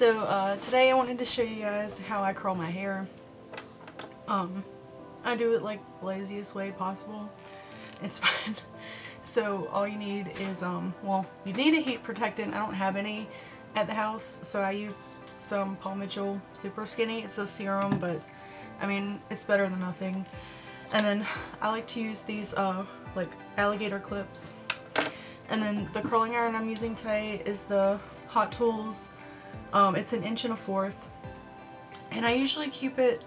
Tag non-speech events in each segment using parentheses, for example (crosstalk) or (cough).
So uh, today I wanted to show you guys how I curl my hair. Um, I do it like laziest way possible. It's (laughs) fine. So all you need is, um, well, you need a heat protectant. I don't have any at the house, so I used some Paul Mitchell Super Skinny. It's a serum, but I mean, it's better than nothing. And then I like to use these, uh, like alligator clips. And then the curling iron I'm using today is the Hot Tools. Um, it's an inch and a fourth. And I usually keep it,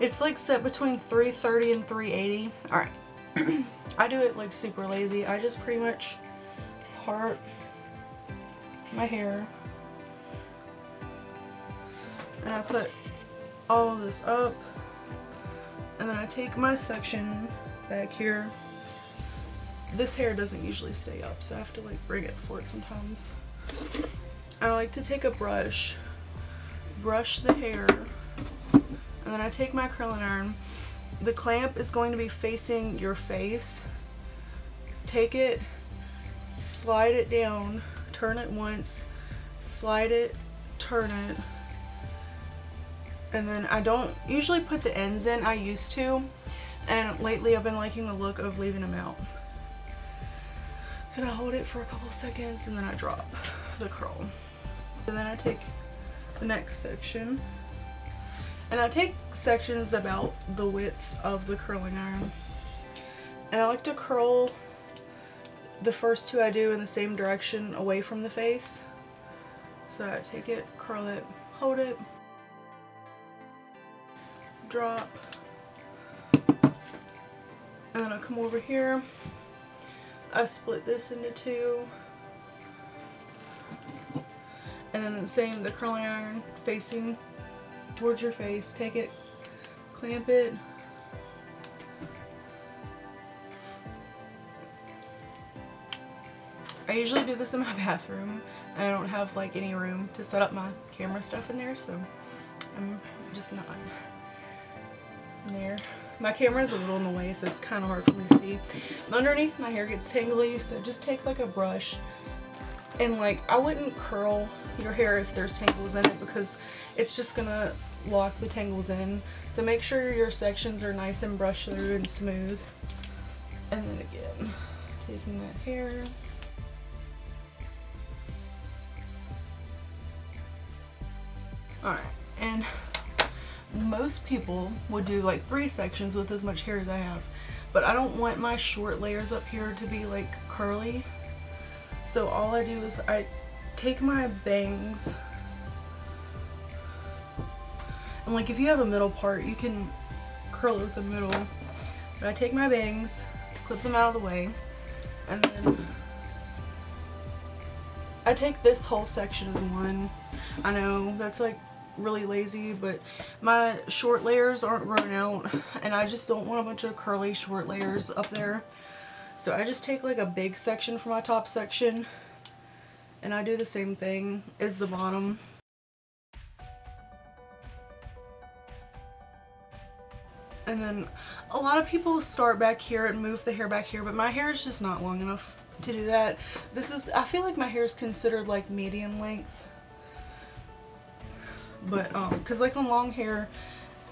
it's like set between 330 and 380. Alright. (clears throat) I do it like super lazy. I just pretty much part my hair. And I put all this up. And then I take my section back here. This hair doesn't usually stay up, so I have to like bring it forward sometimes. I like to take a brush, brush the hair, and then I take my curling iron. The clamp is going to be facing your face. Take it, slide it down, turn it once, slide it, turn it, and then I don't usually put the ends in, I used to, and lately I've been liking the look of leaving them out. And I hold it for a couple seconds and then I drop the curl. And then I take the next section and I take sections about the width of the curling iron. And I like to curl the first two I do in the same direction away from the face. So I take it, curl it, hold it, drop, and then I come over here. I split this into two. And then the same, the curling iron facing towards your face. Take it, clamp it. I usually do this in my (laughs) bathroom. I don't have like any room to set up my camera stuff in there, so I'm just not there. My camera is a little in the way, so it's kind of hard for me to see. Underneath my hair gets tangly, so just take like a brush and like I wouldn't curl your hair if there's tangles in it because it's just gonna lock the tangles in. So make sure your sections are nice and brushed through and smooth. And then again, taking that hair. Alright, and most people would do like three sections with as much hair as I have. But I don't want my short layers up here to be like curly. So all I do is I take my bangs and like if you have a middle part you can curl it with the middle. But I take my bangs, clip them out of the way, and then I take this whole section as one. I know that's like really lazy, but my short layers aren't grown out, and I just don't want a bunch of curly short layers up there. So I just take like a big section for my top section, and I do the same thing as the bottom. And then a lot of people start back here and move the hair back here, but my hair is just not long enough to do that. This is, I feel like my hair is considered like medium length but um because like on long hair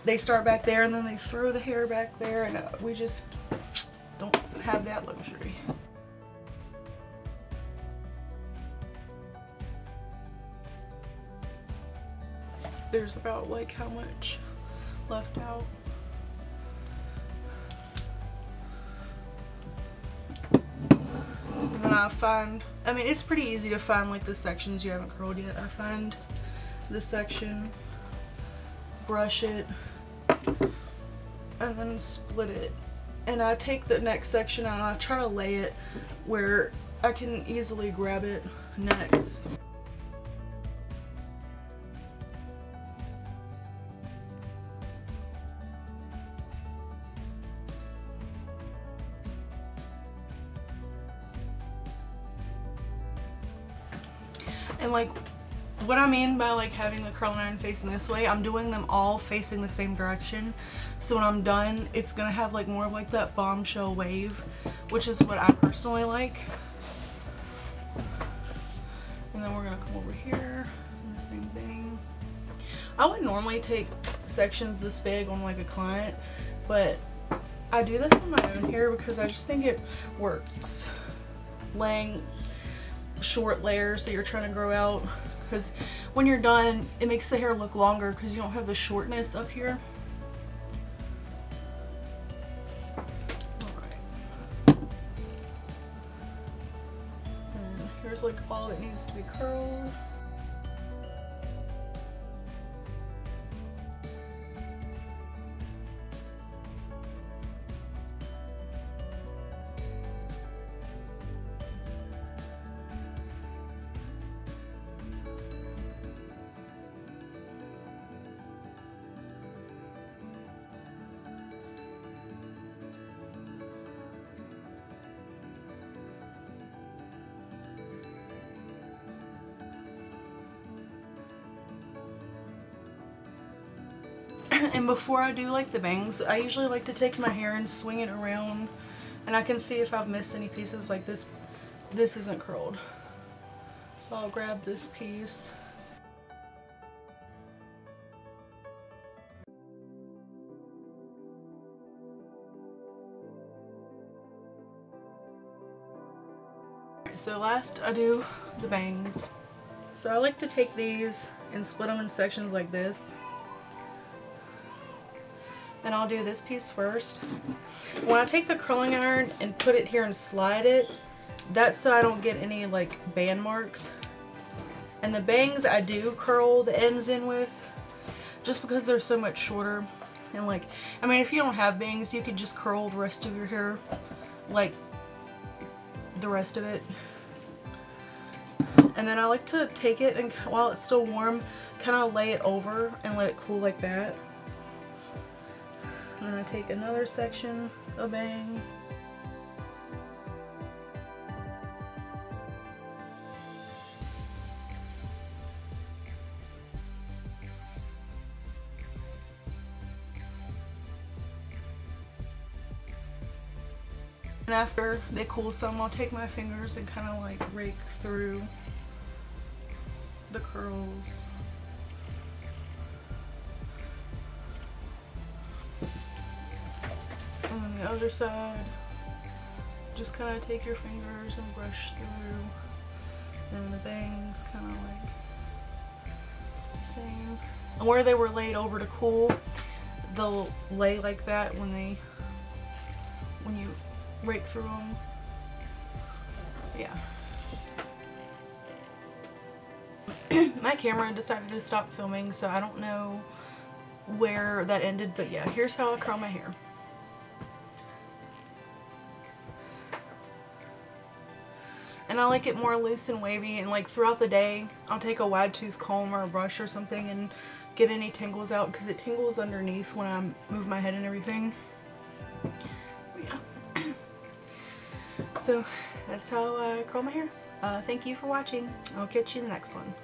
they start back there and then they throw the hair back there and uh, we just don't have that luxury there's about like how much left out and then I find I mean it's pretty easy to find like the sections you haven't curled yet I find this section, brush it, and then split it. And I take the next section and I try to lay it where I can easily grab it next. And like what I mean by like having the curling iron facing this way, I'm doing them all facing the same direction. So when I'm done, it's gonna have like more of like that bombshell wave, which is what I personally like. And then we're gonna come over here the same thing. I would normally take sections this big on like a client, but I do this on my own hair because I just think it works. Laying short layers that you're trying to grow out because when you're done, it makes the hair look longer because you don't have the shortness up here. here's like all that needs to be curled. (laughs) and before I do like the bangs, I usually like to take my hair and swing it around and I can see if I've missed any pieces like this. This isn't curled. So I'll grab this piece. so last I do the bangs. So I like to take these and split them in sections like this and I'll do this piece first. When I take the curling iron and put it here and slide it, that's so I don't get any like band marks. And the bangs I do curl the ends in with just because they're so much shorter. And like, I mean if you don't have bangs you could just curl the rest of your hair like the rest of it. And then I like to take it and while it's still warm, kind of lay it over and let it cool like that. I'm going to take another section of bang. And after they cool some, I'll take my fingers and kind of like rake through the curls. The other side. Just kind of take your fingers and brush through. And the bangs kind of like the same. And where they were laid over to cool, they'll lay like that when they, when you rake through them. Yeah. (clears throat) My camera decided to stop filming, so I don't know where that ended, but yeah, here's how I curl my hair. And I like it more loose and wavy and like throughout the day I'll take a wide tooth comb or a brush or something and get any tangles out because it tingles underneath when I move my head and everything. Yeah. (clears throat) so that's how I curl my hair. Uh, thank you for watching. I'll catch you in the next one.